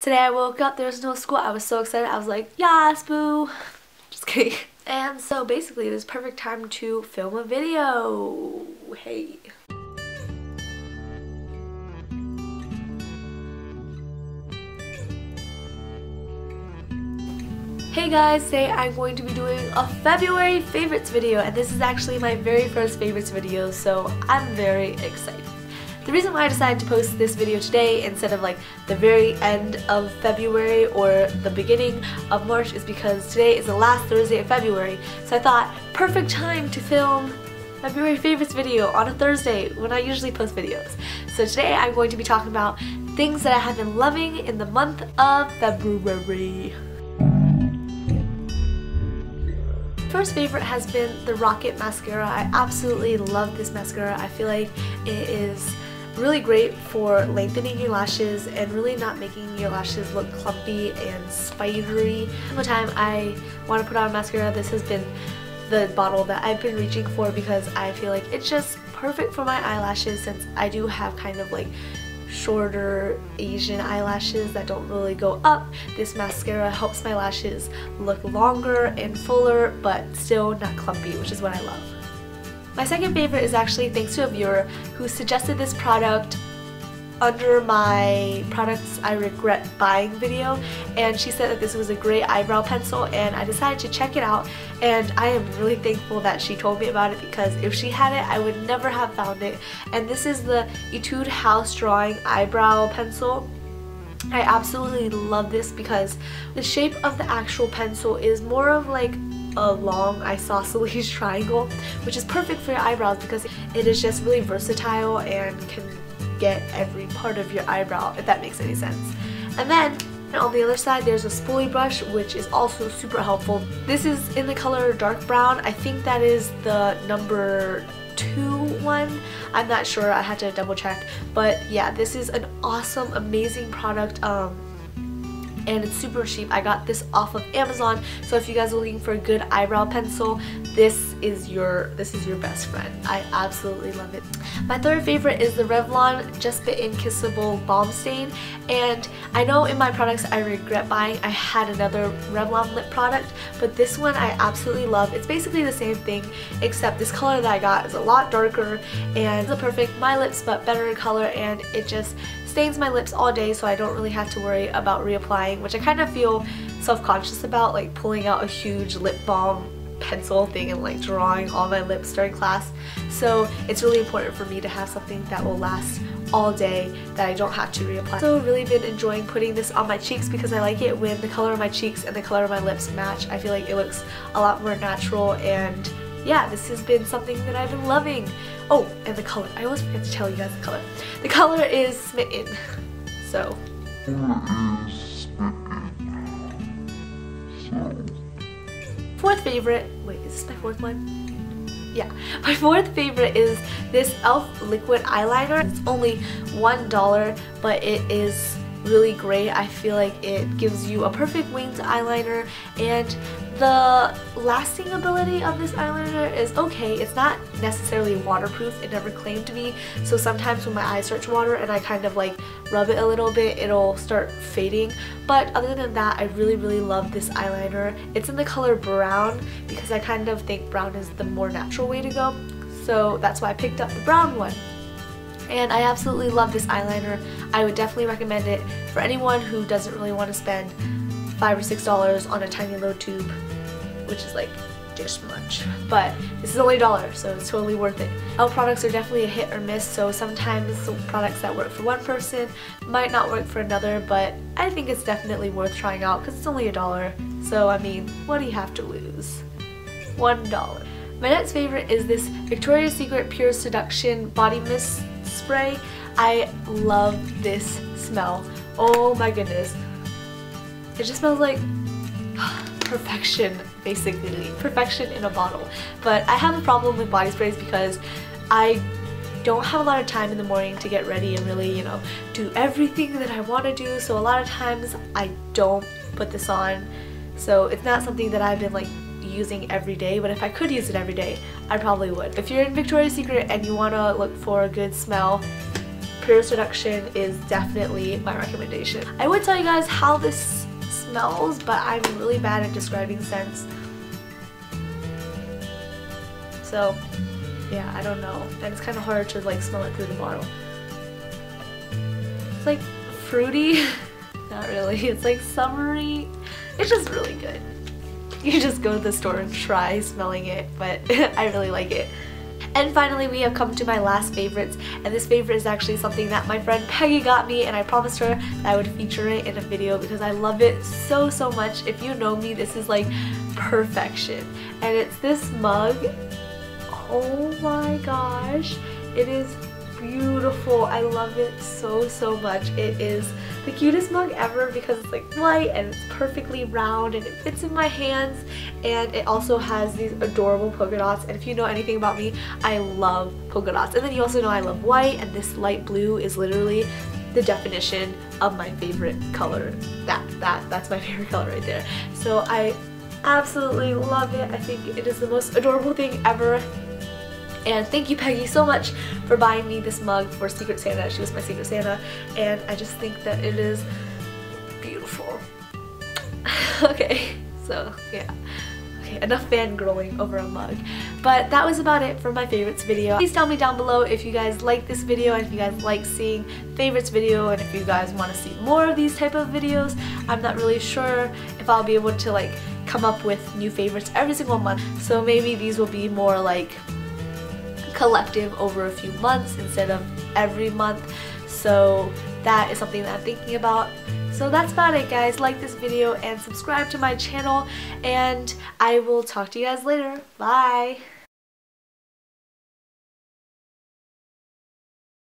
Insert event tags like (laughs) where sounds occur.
Today I woke up, there was no school, I was so excited, I was like, yes, boo! (laughs) Just kidding. And so basically it was perfect time to film a video. Hey. Hey guys, today I'm going to be doing a February favorites video and this is actually my very first favorites video so I'm very excited. The reason why I decided to post this video today instead of like the very end of February or the beginning of March is because today is the last Thursday of February. So I thought, perfect time to film February favorites video on a Thursday when I usually post videos. So today I'm going to be talking about things that I have been loving in the month of February. First favorite has been the Rocket Mascara. I absolutely love this mascara. I feel like it is really great for lengthening your lashes and really not making your lashes look clumpy and spidery. The time I want to put on mascara, this has been the bottle that I've been reaching for because I feel like it's just perfect for my eyelashes since I do have kind of like shorter Asian eyelashes that don't really go up. This mascara helps my lashes look longer and fuller but still not clumpy, which is what I love. My second favorite is actually thanks to a viewer who suggested this product under my products I regret buying video and she said that this was a great eyebrow pencil and I decided to check it out and I am really thankful that she told me about it because if she had it I would never have found it. And this is the Etude House Drawing Eyebrow Pencil. I absolutely love this because the shape of the actual pencil is more of like a long isosceles (laughs) triangle, which is perfect for your eyebrows because it is just really versatile and can get every part of your eyebrow, if that makes any sense. And then on the other side there's a spoolie brush which is also super helpful. This is in the color dark brown. I think that is the number two one. I'm not sure, I had to double check. But yeah, this is an awesome, amazing product. Um, and it's super cheap. I got this off of Amazon, so if you guys are looking for a good eyebrow pencil, this is your this is your best friend. I absolutely love it. My third favorite is the Revlon Just Bitten Kissable Balm Stain, and I know in my products I regret buying. I had another Revlon lip product, but this one I absolutely love. It's basically the same thing, except this color that I got is a lot darker, and it's a perfect My Lips but better color, and it just stains my lips all day so I don't really have to worry about reapplying which I kind of feel self-conscious about like pulling out a huge lip balm pencil thing and like drawing on my lips during class so it's really important for me to have something that will last all day that I don't have to reapply. So really been enjoying putting this on my cheeks because I like it when the color of my cheeks and the color of my lips match. I feel like it looks a lot more natural and yeah, this has been something that I've been loving. Oh, and the color. I always forget to tell you guys the color. The color is Smitten. So. Fourth favorite. Wait, is this my fourth one? Yeah, (laughs) my fourth favorite is this e.l.f. liquid eyeliner. It's only $1, but it is really great. I feel like it gives you a perfect winged eyeliner and the lasting ability of this eyeliner is okay. It's not necessarily waterproof. It never claimed to be. So sometimes when my eyes start to water and I kind of like rub it a little bit, it'll start fading. But other than that, I really, really love this eyeliner. It's in the color brown because I kind of think brown is the more natural way to go. So that's why I picked up the brown one and I absolutely love this eyeliner. I would definitely recommend it for anyone who doesn't really want to spend five or six dollars on a tiny little tube, which is like this much. But this is only a dollar, so it's totally worth it. Our products are definitely a hit or miss, so sometimes products that work for one person might not work for another, but I think it's definitely worth trying out because it's only a dollar. So I mean, what do you have to lose? One dollar. My next favorite is this Victoria's Secret Pure Seduction Body Mist spray. I love this smell. Oh my goodness. It just smells like (sighs) perfection, basically. Perfection in a bottle. But I have a problem with body sprays because I don't have a lot of time in the morning to get ready and really, you know, do everything that I want to do. So a lot of times I don't put this on. So it's not something that I've been like using every day, but if I could use it every day, I probably would. If you're in Victoria's Secret and you want to look for a good smell, Pure Seduction is definitely my recommendation. I would tell you guys how this smells, but I'm really bad at describing scents. So, yeah, I don't know. And it's kind of hard to like smell it through the bottle. It's like fruity. (laughs) Not really. It's like summery. It's just really good. You just go to the store and try smelling it, but (laughs) I really like it. And finally, we have come to my last favorites, and this favorite is actually something that my friend Peggy got me, and I promised her that I would feature it in a video because I love it so, so much. If you know me, this is like perfection. And it's this mug. Oh my gosh. It is beautiful. I love it so, so much. It is the cutest mug ever because it's like white and it's perfectly round and it fits in my hands and it also has these adorable polka dots and if you know anything about me, I love polka dots. And then you also know I love white and this light blue is literally the definition of my favorite color. That, that, that's my (laughs) favorite color right there. So I absolutely love it. I think it is the most adorable thing ever and thank you Peggy so much for buying me this mug for Secret Santa. She was my Secret Santa and I just think that it is beautiful. (laughs) okay, so yeah. Okay, enough fangirling over a mug. But that was about it for my favorites video. Please tell me down below if you guys like this video and if you guys like seeing favorites video and if you guys want to see more of these type of videos. I'm not really sure if I'll be able to like come up with new favorites every single month. So maybe these will be more like collective over a few months instead of every month. So that is something that I'm thinking about. So that's about it guys. Like this video and subscribe to my channel and I will talk to you guys later. Bye!